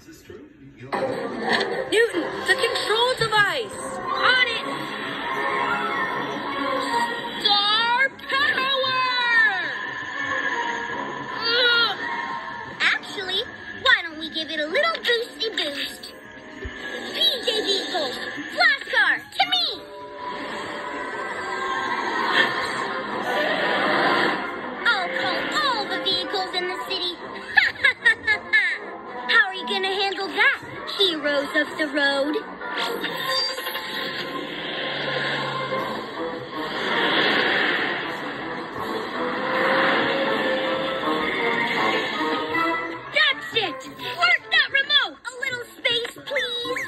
Is this true? Newton, the control device! On it! Star power! Actually, why don't we give it a little boosty boost? PJ vehicles, flash heroes of the road? That's it! Work that remote! A little space, please!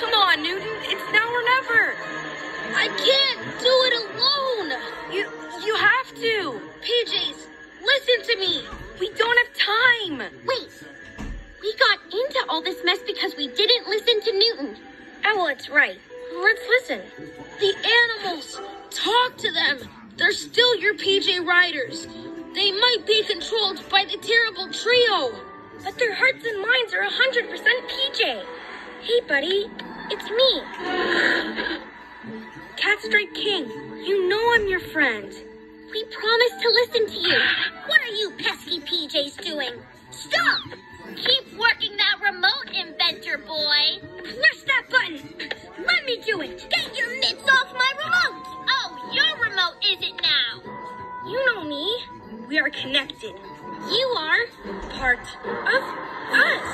Come on, Newton, it's now or never! I can't we got into all this mess because we didn't listen to Newton. Owlette's right. Let's listen. The animals! Talk to them! They're still your PJ riders. They might be controlled by the terrible trio. But their hearts and minds are 100% PJ. Hey, buddy, it's me. Catstripe King, you know I'm your friend. We promised to listen to you. What are you pesky PJs doing? Stop! Keep Let me do. Get your mitts off my remote! Oh, your remote is it now? You know me. We are connected. You are. Part of us.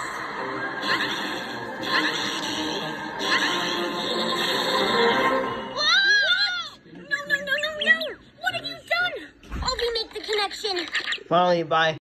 What? No, no, no, no, no! What have you done? Oh, Obi, make the connection. Bye.